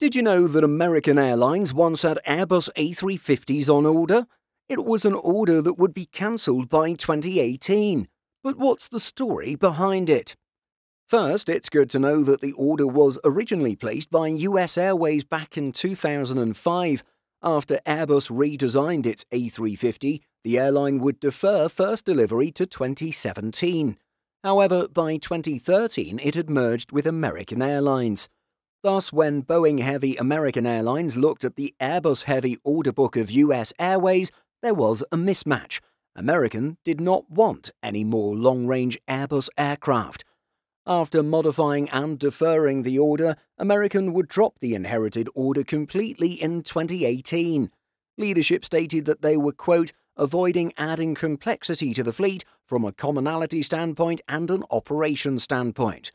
Did you know that American Airlines once had Airbus A350s on order? It was an order that would be cancelled by 2018. But what's the story behind it? First, it's good to know that the order was originally placed by US Airways back in 2005. After Airbus redesigned its A350, the airline would defer first delivery to 2017. However, by 2013, it had merged with American Airlines. Thus, when Boeing Heavy American Airlines looked at the Airbus Heavy order book of US Airways, there was a mismatch. American did not want any more long range Airbus aircraft. After modifying and deferring the order, American would drop the inherited order completely in 2018. Leadership stated that they were, quote, avoiding adding complexity to the fleet from a commonality standpoint and an operation standpoint.